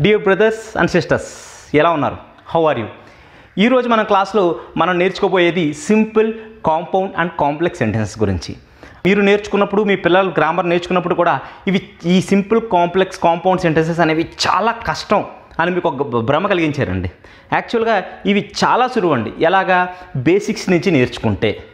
Dear brothers and sisters ఎలా ఉన్నారు? How are you ఈరోజు మన క్లాస్లో మనం నేర్చుకోబోయేది simple compound and complex sentences గురించి. మీరు నేర్చుకున్నప్పుడు మీ పిల్లలు గ్రామర్ నేర్చుకున్నప్పుడు కూడా ఇవి ఈ సింపుల్ కాంప్లెక్స్ కాంపౌండ్ సెంటెన్సెస్ అనేవి చాలా కష్టం అని మీకు ఒక భ్రమ కలిగించారండి. యాక్చువల్గా ఇవి చాలా సులువు అండి ఎలాగా? బేసిక్స్ నుంచి నేర్చుకుంటే.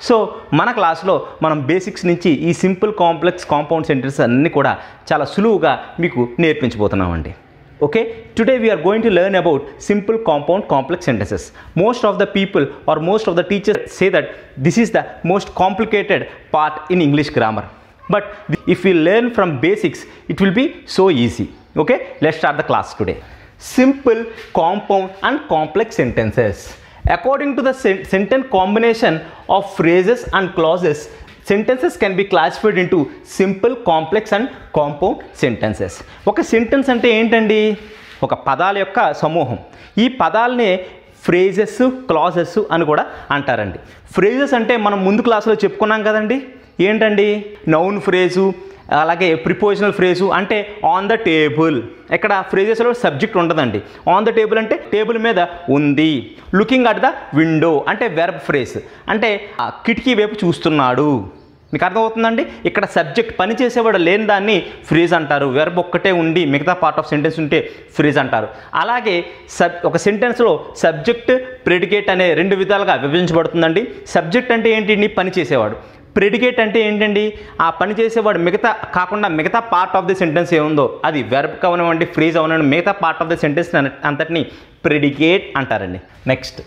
సో మన క్లాస్లో మనం బేసిక్స్ నుంచి ఈ సింపుల్ కాంప్లెక్స్ కాంపౌండ్ సెంటెన్స్ అన్నీ కూడా చాలా సులువుగా మీకు నేర్పించబోతున్నామండి. okay? Today we are going to learn about simple compound complex sentences. Most of the people or most of the teachers say that this is the most complicated part in english grammar. But if we learn from basics it will be so easy. Okay? Let's start the class today. Simple compound and complex sentences. According to the sentence combination of phrases and clauses sentences can be classified into simple complex and compound sentences ఒక sentence అంటే ఏంటండి? ఒక పదాల యొక్క సమూహం. ఈ పదాలనే phrases clauses అని కూడా అంటారండి. ఫ్రేజెస్ అంటే మనం ముందు క్లాస్లో చెప్పుకున్నాం కదండి? ఏంటండి? నౌన్ ఫ్రేజు అలాగే ప్రిపోజిషనల్ ఫ్రేజు అంటే ఆన్ ద టేబుల్ ఇక్కడ ఫ్రేజెస్లో సబ్జెక్ట్ ఉండదండి. ఆన్ ద టేబుల్ అంటే టేబుల్ మీద ఉంది. లుకింగ్ అట్ ద విండో అంటే వెర్బ్ ఫ్రేజ్ అంటే ఆ కిటికీ వైపు చూస్తున్నాడు. మీకు అర్థమవుతుందండి? ఇక్కడ సబ్జెక్ట్ పని చేసేవాడు లేని దాన్ని ఫ్రీజ్ అంటారు. వెర్బ్ ఒక్కటే ఉండి మిగతా పార్ట్ ఆఫ్ సెంటెన్స్ ఉంటే ఫ్రీజ్ అంటారు. అలాగే సబ్ ఒక సెంటెన్స్లో సబ్జెక్ట్ ప్రెడికేట్ అనే రెండు విధాలుగా విభజించబడుతుందండి. సబ్జెక్ట్ అంటే ఏంటి? పని చేసేవాడు. ప్రెడికేట్ అంటే ఏంటండి? ఆ పని చేసేవాడు మిగతా కాకుండా మిగతా పార్ట్ ఆఫ్ ది సెంటెన్స్ ఏముందో అది వెర్బ్ కవనివ్వండి ఫ్రీజ్ అవనండి మిగతా పార్ట్ ఆఫ్ ది సెంటెన్స్ అంతటిని ప్రెడికేట్ అంటారండి. Next.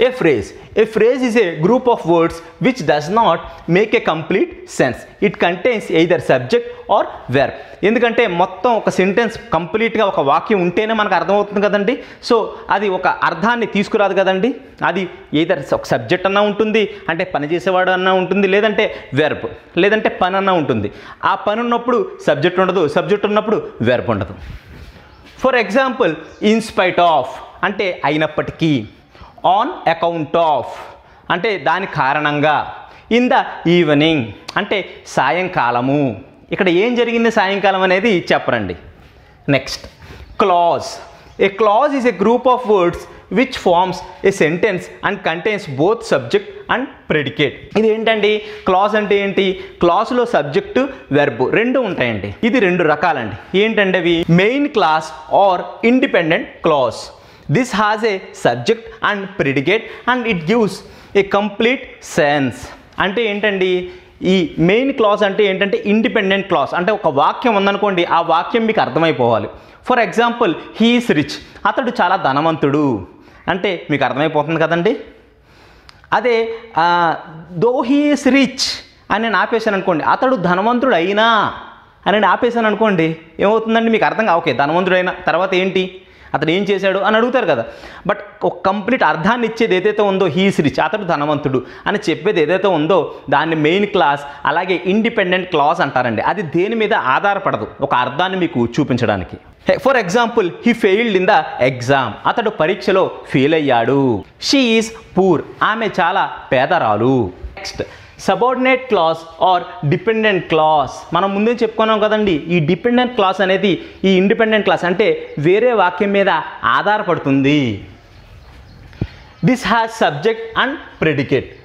A phrase a phrase is a group of words which does not make a complete sense it contains either subject or verb ఎందుకంటే మొత్తం ఒక sentence కంప్లీట్గా ఒక వాక్యం ఉంటేనే మనకు అర్థమవుతుంది కదండి. సో అది ఒక అర్థాన్ని తీసుకురాదు కదండి. అది ఏదర్ ఒక సబ్జెక్ట్ అన్నా ఉంటుంది అంటే పని చేసేవాడు అన్నా ఉంటుంది లేదంటే వెర్బ్ లేదంటే పని అన్నా ఉంటుంది. ఆ పని ఉన్నప్పుడు సబ్జెక్ట్ ఉండదు సబ్జెక్ట్ ఉన్నప్పుడు వెర్బ్ ఉండదు. ఫర్ ఎగ్జాంపుల్ ఇన్స్పైట్ ఆఫ్ అంటే అయినప్పటికీ ఆన్ అకౌంట్ ఆఫ్ అంటే దాని కారణంగా. ఇన్ ద ఈవినింగ్ అంటే సాయంకాలము. ఇక్కడ ఏం జరిగింది సాయంకాలం అనేది చెప్పరండి. Next clause a clause is a group of words which forms a sentence and contains both subject and predicate ఇది ఏంటండి? క్లాజ్ అంటే ఏంటి? క్లాస్లో సబ్జెక్టు వెర్బ్ రెండు ఉంటాయండి. ఇది రెండు రకాలండి. ఏంటంటే అవి main clause or independent clause this has a subject and predicate and it gives a complete sense అంటే ఏంటండి? ఈ మెయిన్ క్లాస్ అంటే ఏంటంటే ఇండిపెండెంట్ క్లాస్ అంటే ఒక వాక్యం ఉందనుకోండి ఆ వాక్యం మీకు అర్థమైపోవాలి. For example he is rich అతడు చాలా ధనవంతుడు. అంటే మీకు అర్థమైపోతుంది కదండి? అదే దో హీఈస్ రిచ్ అని నేను ఆపేశాను అనుకోండి అతడు ధనవంతుడు అయినా అని నేను ఆపేశాను అనుకోండి ఏమవుతుందండి? మీకు అర్థం ఓకే ధనవంతుడు తర్వాత ఏంటి? అతడు ఏం చేశాడు అని అడుగుతారు కదా. బట్ ఒక కంప్లీట్ అర్థాన్ని ఇచ్చేది ఏదైతే ఉందో హీస్ రిచ్ అతడు ధనవంతుడు అని చెప్పేది ఏదైతే ఉందో దాన్ని మెయిన్ క్లాస్ అలాగే ఇండిపెండెంట్ క్లాస్ అంటారండి. అది దేని మీద ఆధారపడదు. ఒక అర్థాన్ని మీకు చూపించడానికి. For example he failed in the exam అతడు పరీక్షలో ఫెయిల్ అయ్యాడు. షీ ఈజ్ పూర్ ఆమె చాలా పేదరాలు. Next subordinate clause or dependent clause మనం ముందే చెప్పుకున్నాం కదండి ఈ డిపెండెంట్ క్లాస్ అనేది ఈ ఇండిపెండెంట్ క్లాస్ అంటే వేరే వాక్యం మీద ఆధారపడుతుంది. This has subject and predicate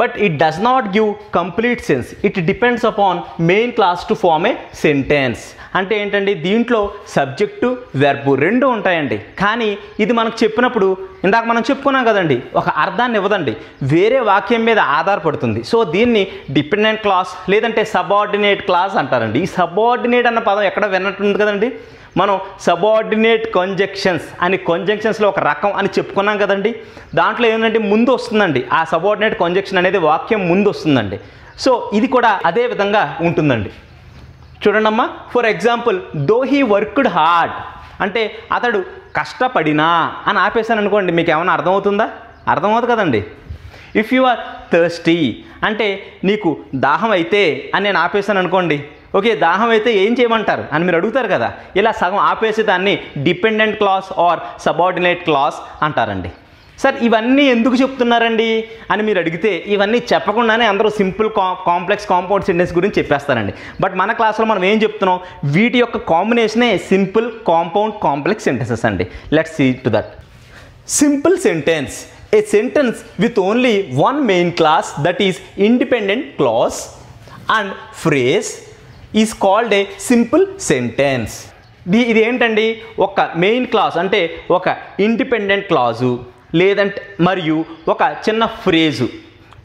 but it does not give complete sense it depends upon main clause to form a sentence అంటే ఏంటండి? దీంట్లో సబ్జెక్టు వెర్బు రెండు ఉంటాయండి. కానీ ఇది మనకు చెప్పినప్పుడు ఇందాక మనం చెప్పుకున్నాం కదండి ఒక అర్థాన్ని ఇవ్వదండి. వేరే వాక్యం మీద ఆధారపడుతుంది. సో దీన్ని డిపెండెంట్ క్లాస్ లేదంటే సబార్డినేట్ క్లాస్ అంటారండి. ఈ సబార్డినేట్ అన్న పదం ఎక్కడ విన్నట్టుంది కదండి? మనం సబార్డినేట్ కంజెక్షన్స్ అని కంజెక్షన్స్లో ఒక రకం అని చెప్పుకున్నాం కదండి. దాంట్లో ఏంటంటే ముందు వస్తుందండి. ఆ సబార్డినేట్ కంజెక్షన్ అనేది వాక్యం ముందు వస్తుందండి. సో ఇది కూడా అదే విధంగా ఉంటుందండి. చూడండమ్మా for example though he worked hard అంటే అతడు కష్టపడినా అని ఆపేశాను అనుకోండి మీకు ఏమైనా అర్థమవుతుందా? అర్థమవుతుంది కదండి. ఇఫ్ యు ఆర్ థర్స్టీ అంటే నీకు దాహం అయితే అని నేను ఆపేశాను అనుకోండి. ఓకే దాహం అయితే ఏం చేయమంటారు? అని మీరు అడుగుతారు కదా. ఇలా సగం ఆపేసే దాన్ని dependent clause or subordinate clause అంటారండి. సార్ ఇవన్నీ ఎందుకు చెప్తున్నారండి? అని మీరు అడిగితే ఇవన్నీ చెప్పకుండానే అందరూ సింపుల్ కా కాంప్లెక్స్ కాంపౌండ్ సెంటెన్స్ గురించి చెప్పేస్తారండి. బట్ మన క్లాస్లో మనం ఏం చెప్తున్నాం? వీటి యొక్క కాంబినేషనే సింపుల్ కాంపౌండ్ కాంప్లెక్స్ సెంటెన్సెస్ అండి. Let's see to that simple sentence a sentence with only one main clause that is independent clause and phrase is called a simple sentence ఇది ఇది ఏంటండి? ఒక మెయిన్ క్లాస్ అంటే ఒక ఇండిపెండెంట్ క్లాజు లేదంటే మరియు ఒక చిన్న ఫ్రేజు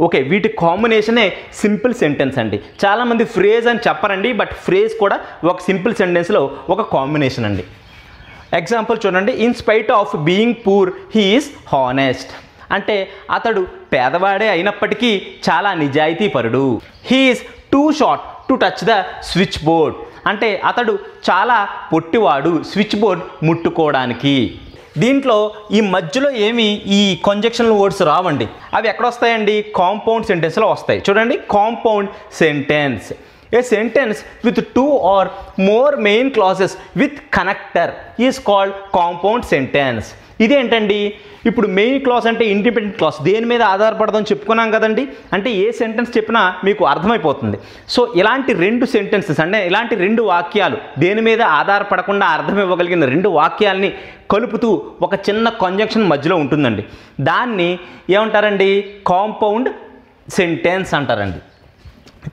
ఓకే వీటి కాంబినేషనే సింపుల్ సెంటెన్స్ అండి. చాలామంది ఫ్రేజ్ అని చెప్పరండి బట్ ఫ్రేజ్ కూడా ఒక సింపుల్ సెంటెన్స్లో ఒక కాంబినేషన్ అండి. ఎగ్జాంపుల్ చూడండి. In spite of being poor he is honest అంటే అతడు పేదవాడే అయినప్పటికీ చాలా నిజాయితీపరుడు. He is too short to touch the switch board అంటే అతడు చాలా పొట్టివాడు స్విచ్ బోర్డ్ ముట్టుకోవడానికి. దీంట్లో ఈ మధ్యలో ఏమి ఈ కంజక్షనల్ వర్డ్స్ రావండి. అవి ఎక్కడ వస్తాయండి కాంపౌండ్ సెంటెన్స్లో వస్తాయి. చూడండి. Compound sentence a sentence with two or more main clauses with connector is called compound sentence ఇదేంటండి? ఇప్పుడు మెయిన్ క్లాస్ అంటే ఇండిపెండెంట్ క్లాస్. దేని మీద ఆధారపడదని చెప్పుకున్నాం కదండి? అంటే ఏ సెంటెన్స్ చెప్పినా మీకు అర్థమైపోతుంది. సో ఇలాంటి రెండు సెంటెన్సెస్ అంటే ఇలాంటి రెండు వాక్యాలు దేని మీద ఆధారపడకుండా అర్థం ఇవ్వగలిగిన రెండు వాక్యాలని కలుపుతూ ఒక చిన్న కంజంక్షన్ మధ్యలో ఉంటుందండి. దాన్ని ఏమంటారండి? కాంపౌండ్ సెంటెన్స్ అంటారండి.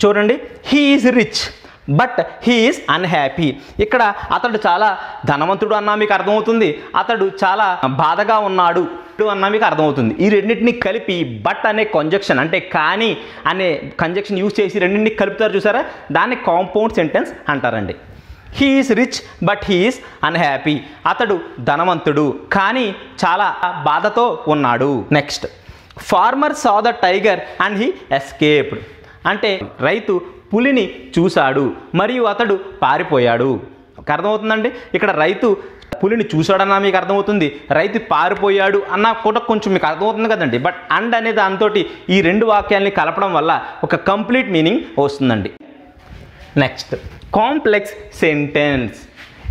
చూడండి. He is rich but he is unhappy ఇక్కడ అతడు చాలా ధనవంతుడు అన్నా మీకు అర్థమవుతుంది. అతడు చాలా బాధగా ఉన్నాడు అన్నా మీకు అర్థమవుతుంది. ఈ రెండింటిని కలిపి బట్ అనే కంజక్షన్ అంటే కానీ అనే కంజక్షన్ యూజ్ చేసి రెండింటిని కలుపుతారు చూసారా? దాన్ని కాంపౌండ్ సెంటెన్స్ అంటారండి. He is rich but he is unhappy అతడు ధనవంతుడు కానీ చాలా బాధతో ఉన్నాడు. Next farmer saw the tiger and he escaped అంటే రైతు పులిని చూశాడు మరియు అతడు పారిపోయాడు. ఒక అర్థమవుతుందండి? ఇక్కడ రైతు పులిని చూశాడన్నా మీకు అర్థమవుతుంది. రైతు పారిపోయాడు అన్న కూడా కొంచెం మీకు అర్థమవుతుంది కదండి? బట్ అండ్ అనే దాంతో ఈ రెండు వాక్యాల్ని కలపడం వల్ల ఒక కంప్లీట్ మీనింగ్ వస్తుందండి. Next complex sentence.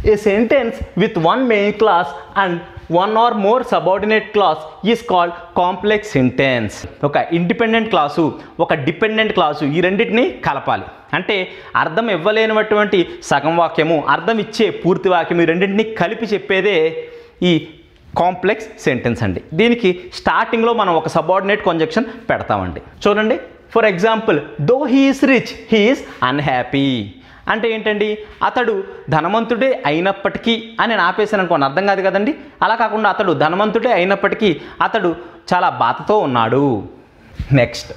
A sentence with one main clause and one or more subordinate clause is called complex sentence ఒక ఇండిపెండెంట్ క్లాసు ఒక డిపెండెంట్ క్లాసు ఈ రెండింటిని కలపాలి. అంటే అర్థం ఇవ్వలేనటువంటి సగం వాక్యము అర్థం ఇచ్చే పూర్తి వాక్యం ఈ రెండింటిని కలిపి చెప్పేదే ఈ కాంప్లెక్స్ సెంటెన్స్ అండి. దీనికి స్టార్టింగ్లో మనం ఒక సబార్డినేట్ కంజక్షన్ పెడతామండి. చూడండి. For example though he is rich he is unhappy అంటే ఏంటండి? అతడు ధనవంతుడే అయినప్పటికీ అని నేను ఆపేసాను అనుకోండి అర్థం కాదు కదండి? అలా కాకుండా అతడు ధనవంతుడే అయినప్పటికీ అతడు చాలా బాధతో ఉన్నాడు. Next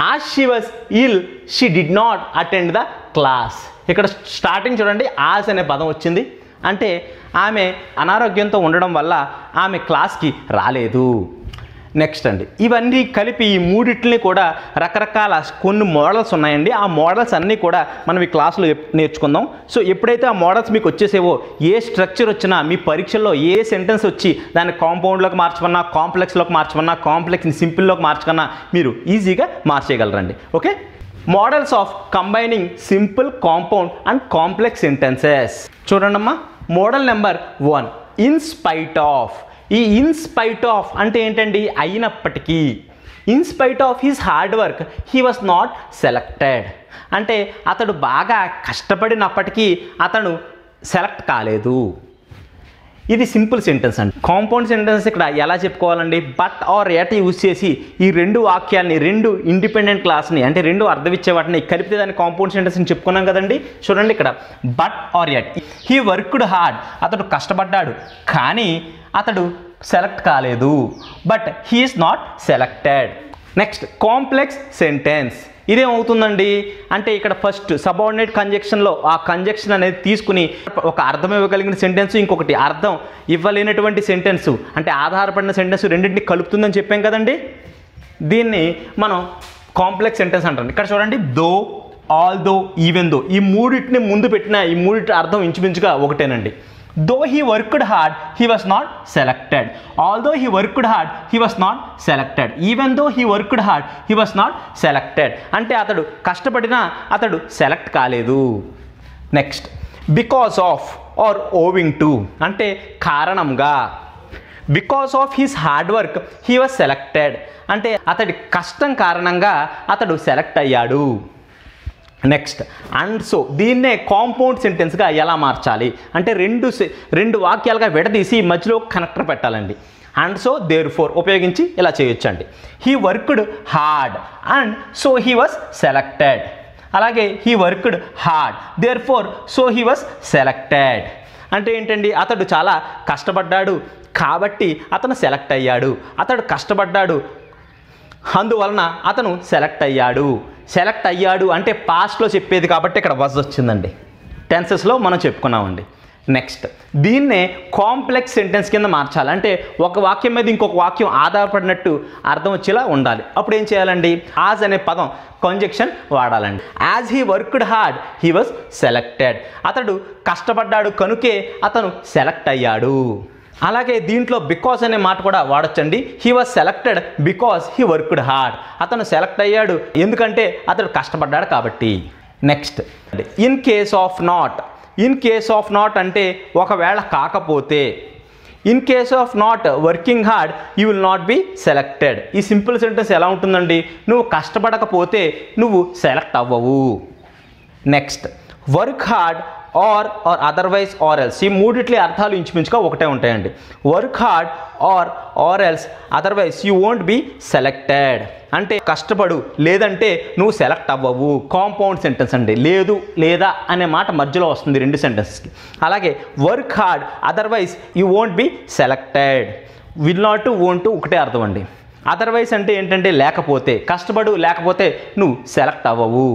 ah she was ill she did not attend the class ఇక్కడ స్టార్టింగ్ చూడండి ఆస్ అనే పదం వచ్చింది. అంటే ఆమె అనారోగ్యంతో ఉండడం వల్ల ఆమె క్లాస్కి రాలేదు. నెక్స్ట్ అండి. ఇవన్నీ కలిపి ఈ మూడిట్లని కూడా రకరకాల కొన్ని మోడల్స్ ఉన్నాయండి. ఆ మోడల్స్ అన్నీ కూడా మనం ఈ క్లాసులో నేర్చుకుందాం. సో ఎప్పుడైతే ఆ మోడల్స్ మీకు వచ్చేసేవో ఏ స్ట్రక్చర్ వచ్చినా మీ పరీక్షల్లో ఏ సెంటెన్స్ వచ్చి దాన్ని కాంపౌండ్లోకి మార్చమన్నా కాంప్లెక్స్లోకి మార్చమన్నా కాంప్లెక్స్ని సింపుల్లోకి మార్చకన్నా మీరు ఈజీగా మార్చేయగలరండి. Okay? Models of combining simple compound and complex sentences చూడండమ్మా. Model number one in spite of ఈ ఇన్స్పైట్ ఆఫ్ అంటే ఏంటండి? అయినప్పటికీ. In spite of his hard work he was not selected అంటే అతడు బాగా కష్టపడినప్పటికీ అతను సెలెక్ట్ కాలేదు. ఇది సింపుల్ సెంటెన్స్ అండి. కాంపౌండ్ సెంటెన్స్ ఇక్కడ ఎలా చెప్పుకోవాలండి? బట్ ఆర్ ఎట్ యూజ్ చేసి ఈ రెండు వాక్యాల్ని రెండు ఇండిపెండెంట్ క్లాస్ని అంటే రెండు అర్థవిచ్చే వాటిని కలిపితే దాన్ని కాంపౌండ్ సెంటెన్స్ అని చెప్పుకున్నాం కదండి? చూడండి ఇక్కడ. But or yet he worked hard అతడు కష్టపడ్డాడు. కానీ అతడు సెలెక్ట్ కాలేదు. But he is not selected next complex sentence ఇదేమవుతుందండి? అంటే ఇక్కడ ఫస్ట్ సబార్డినేట్ కంజెక్షన్లో ఆ కంజెక్షన్ అనేది తీసుకుని ఒక అర్థం ఇవ్వగలిగిన సెంటెన్స్ ఇంకొకటి అర్థం ఇవ్వలేనటువంటి సెంటెన్స్ అంటే ఆధారపడిన సెంటెన్స్ రెండింటిని కలుపుతుందని చెప్పాం కదండి? దీన్ని మనం కాంప్లెక్స్ సెంటెన్స్ అంటాం. ఇక్కడ చూడండి దో ఆల్ దో ఈవెన్ దో ఈ మూడింటిని ముందు పెట్టిన ఈ మూడింటి అర్థం ఇంచుమించుగా ఒకటేనండి. Though he worked hard he was not selected although he worked hard he was not selected even though he worked hard he was not selected అంటే అతడు కష్టపడినా అతడు సెలెక్ట్ కాలేదు. Next because of or owing to అంటే కారణంగా. Because of his hard work he was selected అంటే అతడి కష్టం కారణంగా అతడు సెలెక్ట్ అయ్యాడు. నెక్స్ట్ అండ్ సో దీన్నే కాంపౌండ్ సెంటెన్స్గా ఎలా మార్చాలి? అంటే రెండు రెండు వాక్యాలుగా విడదీసి మధ్యలో కనెక్టర్ పెట్టాలండి. అండ్ సో దేర్ ఫోర్ ఉపయోగించి ఇలా చేయొచ్చండి. He worked hard and so he was selected అలాగే he worked hard therefore so he was selected అంటే ఏంటండి? అతడు చాలా కష్టపడ్డాడు. కాబట్టి అతను సెలెక్ట్ అయ్యాడు. అతడు కష్టపడ్డాడు. అందువలన అతను సెలెక్ట్ అయ్యాడు. సెలెక్ట్ అయ్యాడు అంటే పాస్ట్లో చెప్పేది కాబట్టి ఇక్కడ వజ్ వచ్చిందండి. టెన్సెస్లో మనం చెప్పుకున్నామండి. నెక్స్ట్ దీన్నే కాంప్లెక్స్ సెంటెన్స్ కింద మార్చాలి. అంటే ఒక వాక్యం మీద ఇంకొక వాక్యం ఆధారపడినట్టు అర్థం వచ్చేలా ఉండాలి. అప్పుడు ఏం చేయాలండి? ఆజ్ అనే పదం conjunction వాడాలండి. As he worked hard he was selected అతడు కష్టపడ్డాడు కనుకే అతను సెలెక్ట్ అయ్యాడు. అలాగే దీంట్లో బికాస్ అనే మాట కూడా వాడచ్చండి. He was selected because he worked hard అతను సెలెక్ట్ అయ్యాడు. ఎందుకంటే అతడు కష్టపడ్డాడు కాబట్టి. Next in case of not in case of not అంటే ఒకవేళ కాకపోతే. In case of not working hard you will not be selected ఈ సింపుల్ సెంటెన్స్ ఎలా ఉంటుందండి? నువ్వు కష్టపడకపోతే నువ్వు సెలెక్ట్ అవ్వవు. Next work hard or or otherwise or else ఈ మూడిట్లే అర్థాలు ఇంచుమించుగా ఒకటే ఉంటాయండి. Work hard or or else otherwise you won't be selected అంటే కష్టపడు లేదంటే నువ్వు సెలెక్ట్ అవ్వవు. కాంపౌండ్ సెంటెన్స్ అండి. లేదు లేదా అనే మాట మధ్యలో వస్తుంది రెండు సెంటెన్స్కి అలాగే work hard otherwise you won't be selected will not won't ఒకటే అర్థం అండి. అదర్వైజ్ అంటే ఏంటంటే లేకపోతే కష్టపడు లేకపోతే నువ్వు సెలెక్ట్ అవ్వవు.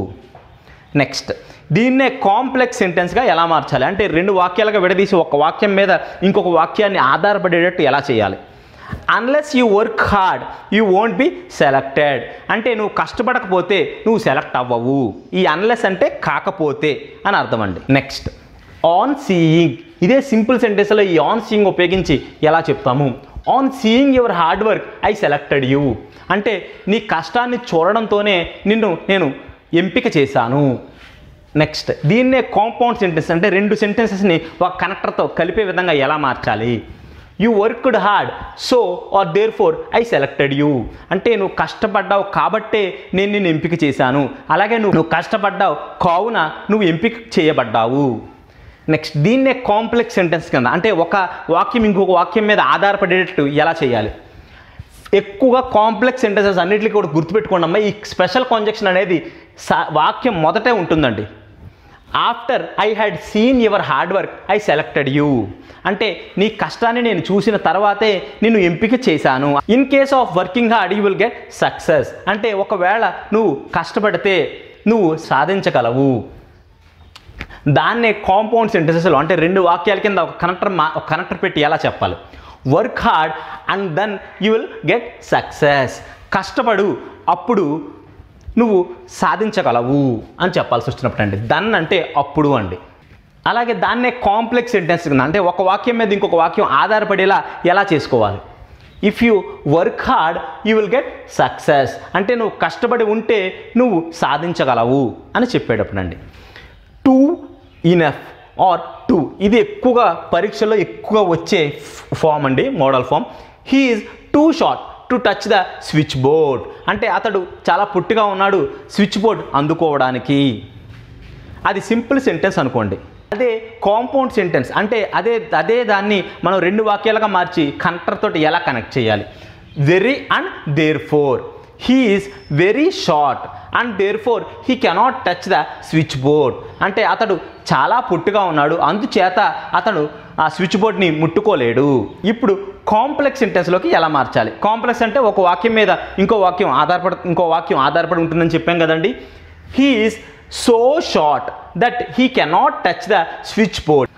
నెక్స్ట్ దీన్నే కాంప్లెక్స్ సెంటెన్స్గా ఎలా మార్చాలి? అంటే రెండు వాక్యాలుగా విడదీసి ఒక వాక్యం మీద ఇంకొక వాక్యాన్ని ఆధారపడేటట్టు ఎలా చేయాలి? Unless you work hard you won't be selected అంటే నువ్వు కష్టపడకపోతే నువ్వు సెలెక్ట్ అవ్వవు. ఈ అన్లెస్ అంటే కాకపోతే అని అర్థం అండి. నెక్స్ట్ ఆన్ సీయింగ్ ఇదే సింపుల్ సెంటెన్స్లో ఈ ఆన్ సీయింగ్ ఉపయోగించి ఎలా చెప్తాము? On seeing your hard work I selected you అంటే నీ కష్టాన్ని చూడడంతోనే నిన్ను నేను ఎంపిక చేశాను. నెక్స్ట్ దీన్నే కాంపౌండ్ సెంటెన్స్ అంటే రెండు సెంటెన్సెస్ని ఒక కనెక్టర్తో కలిపే విధంగా ఎలా మార్చాలి? You worked hard so or therefore I selected you అంటే నువ్వు కష్టపడ్డావు కాబట్టే నేను నిన్ను ఎంపిక చేశాను. అలాగే నువ్వు నువ్వు కష్టపడ్డావు కావున నువ్వు ఎంపిక చేయబడ్డావు. నెక్స్ట్ దీన్నే కాంప్లెక్స్ సెంటెన్స్ కింద అంటే ఒక వాక్యం ఇంకొక వాక్యం మీద ఆధారపడేటట్టు ఎలా చేయాలి? ఎక్కువగా కాంప్లెక్స్ సెంటెన్సెస్ అన్నిటికీ కూడా గుర్తుపెట్టుకోండి అమ్మా. ఈ స్పెషల్ కాంజెక్షన్ అనేది వాక్యం మొదటే ఉంటుందండి. After I had seen your hard work I selected you. అంటే నీ కష్టాన్ని నేను చూసిన తర్వాతే నిన్ను ఎంపిక చేశాను. In case of working hard you will get success. అంటే ఒకవేళ నువ్వు కష్టపడితే నువ్వు సాధించగలవు. దాన్నే కాంపౌండ్ సెంటెన్సెస్లో అంటే రెండు వాక్యాల కింద ఒక కనెక్టర్ మా ఒక కనెక్టర్ పెట్టి ఎలా చెప్పాలి? Work hard and then you will get success. కష్టపడు అప్పుడు నువ్వు సాధించగలవు అని చెప్పాల్సి వచ్చినప్పుడు అండి దన్ అంటే అప్పుడు అండి. అలాగే దాన్నే కాంప్లెక్స్ సెంటెన్స్ కింద అంటే ఒక వాక్యం మీద ఇంకొక వాక్యం ఆధారపడేలా ఎలా చేసుకోవాలి? If you work hard you will get success అంటే నువ్వు కష్టపడి ఉంటే నువ్వు సాధించగలవు అని చెప్పేటప్పుడు అండి టూ ఇనఫ్ ఆర్ టూ ఇది ఎక్కువగా పరీక్షల్లో ఎక్కువగా వచ్చే ఫామ్ అండి model form. He is too short to touch the switch board. అంటే అతడు చాలా పుట్టిగా ఉన్నాడు స్విచ్ బోర్డ్ అందుకోవడానికి. అది సింపుల్ సెంటెన్స్ అనుకోండి. అదే కాంపౌండ్ సెంటెన్స్. అంటే అదే అదే దాన్ని మనం రెండు వాక్యాలుగా మార్చి కనెక్టర్ తోటి ఎలా కనెక్ట్ చేయాలి? Very and therefore he is very short and therefore he cannot touch the switch board అంటే అతడు చాలా పుట్టుగా ఉన్నాడు. అందుచేత అతడు ఆ స్విచ్ బోర్డ్ని ముట్టుకోలేడు. ఇప్పుడు కాంప్లెక్స్ సెంటెన్స్లోకి ఎలా మార్చాలి? కాంప్లెక్స్ అంటే ఒక వాక్యం మీద ఇంకో వాక్యం ఆధారపడి ఇంకో వాక్యం ఆధారపడి ఉంటుందని చెప్పాం కదండి. He is so short that he cannot touch the switch board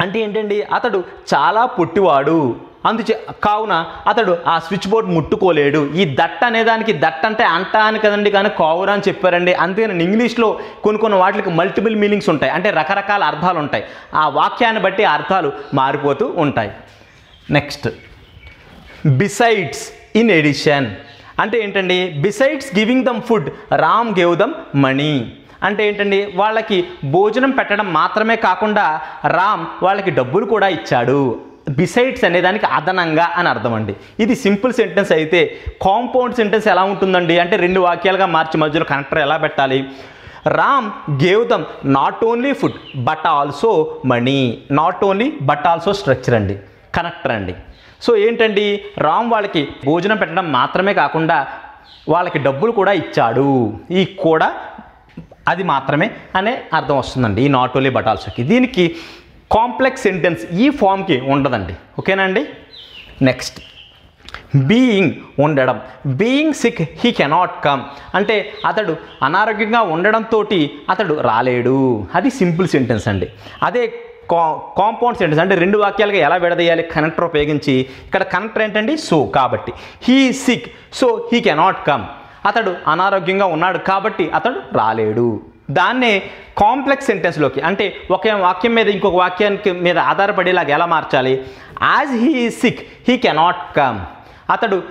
అంటే ఏంటండి? అతడు చాలా పొట్టివాడు. అందుచే కావున అతడు ఆ స్విచ్ బోర్డ్ ముట్టుకోలేడు. ఈ దట్ అనే దానికి దట్ అంటే అంట అని కదండి కానీ కావురా అని చెప్పారండి. అందుకని ఇంగ్లీష్లో కొన్ని కొన్ని వాటికి మల్టిపుల్ మీనింగ్స్ ఉంటాయి. అంటే రకరకాల అర్థాలు ఉంటాయి. ఆ వాక్యాన్ని బట్టి అర్థాలు మారిపోతూ ఉంటాయి. నెక్స్ట్ బిసైడ్స్ ఇన్ ఎడిషన్ అంటే ఏంటండి? Besides giving them food Ram gave them money అంటే ఏంటండి? వాళ్ళకి భోజనం పెట్టడం మాత్రమే కాకుండా రామ్ వాళ్ళకి డబ్బులు కూడా ఇచ్చాడు. బిసైడ్స్ అనేదానికి అదనంగా అని అర్థం అండి ఇది సింపుల్ సెంటెన్స్ అయితే కాంపౌండ్ సెంటెన్స్ ఎలా ఉంటుందండి? అంటే రెండు వాక్యాలుగా మార్చి మధ్యలో కనెక్టర్ ఎలా పెట్టాలి? Ram gave them not only food but also money not only but also structure అండి. కనెక్టర్ అండి. సో ఏంటండి? రామ్ వాళ్ళకి భోజనం పెట్టడం మాత్రమే కాకుండా వాళ్ళకి డబ్బులు కూడా ఇచ్చాడు. ఈ కూడా అది మాత్రమే అనే అర్థం వస్తుందండి. ఈ నాట్ ఓన్లీ బట్ ఆల్సోకి దీనికి కాంప్లెక్స్ సెంటెన్స్ ఈ ఫామ్కి ఉండదండి. ఓకేనండి నెక్స్ట్. బీయింగ్ ఉండడం. Being sick he cannot come. అంటే అతడు అనారోగ్యంగా ఉండడంతో అతడు రాలేడు. అది సింపుల్ సెంటెన్స్ అండి. అదే కా కాంపౌండ్ సెంటెన్స్. అంటే రెండు వాక్యాలుగా ఎలా విడదీయాలి? కనెక్టర్ ఉపయోగించి. ఇక్కడ కనెక్టర్ ఏంటండి? సో కాబట్టి. He sick so he cannot come. అతడు అనారోగ్యంగా ఉన్నాడు కాబట్టి అతడు రాలేడు. దాన్నే కాంప్లెక్స్ సెంటెన్స్లోకి అంటే ఒక వాక్యం మీద ఇంకొక వాక్యానికి మీద ఆధారపడేలాగా ఎలా మార్చాలి? As he sick he cannot come అతడు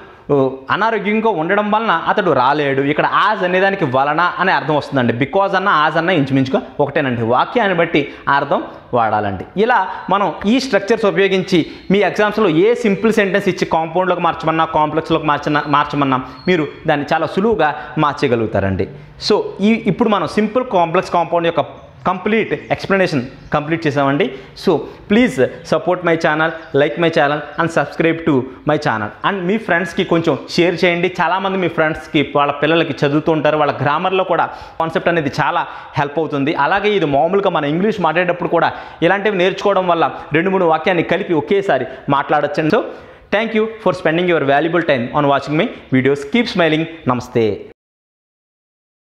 అనారోగ్యంగా ఉండడం వలన అతడు రాలేడు. ఇక్కడ ఆజ్ అనేదానికి వలన అనే అర్థం వస్తుందండి. బికాజ్ అన్న ఆజ్ అన్న ఇంచుమించుగా ఒకటేనండి. వాక్యాన్ని బట్టి అర్థం వాడాలండి. ఇలా మనం ఈ స్ట్రక్చర్స్ ఉపయోగించి మీ ఎగ్జామ్స్లో ఏ సింపుల్ సెంటెన్స్ ఇచ్చి కాంపౌండ్లోకి మార్చమన్నా కాంప్లెక్స్లోకి మార్చిన మార్చమన్నా మీరు దాన్ని చాలా సులువుగా మార్చగలుగుతారండి. సో ఈ ఇప్పుడు మనం సింపుల్ కాంప్లెక్స్ కాంపౌండ్ యొక్క కంప్లీట్ ఎక్స్ప్లెనేషన్ కంప్లీట్ చేసామండి so please support my channel like my channel and subscribe to my channel. And మీ ఫ్రెండ్స్కి కొంచెం షేర్ చేయండి. చాలామంది మీ ఫ్రెండ్స్కి వాళ్ళ పిల్లలకి చదువుతూ ఉంటారు. వాళ్ళ గ్రామర్లో కూడా కాన్సెప్ట్ అనేది చాలా హెల్ప్ అవుతుంది. అలాగే ఇది మామూలుగా మన ఇంగ్లీష్ మాట్లాడేటప్పుడు కూడా ఇలాంటివి నేర్చుకోవడం వల్ల రెండు మూడు వాక్యాన్ని కలిపి ఒకేసారి మాట్లాడొచ్చండి. So thank you for spending your valuable time on watching my videos keep smiling నమస్తే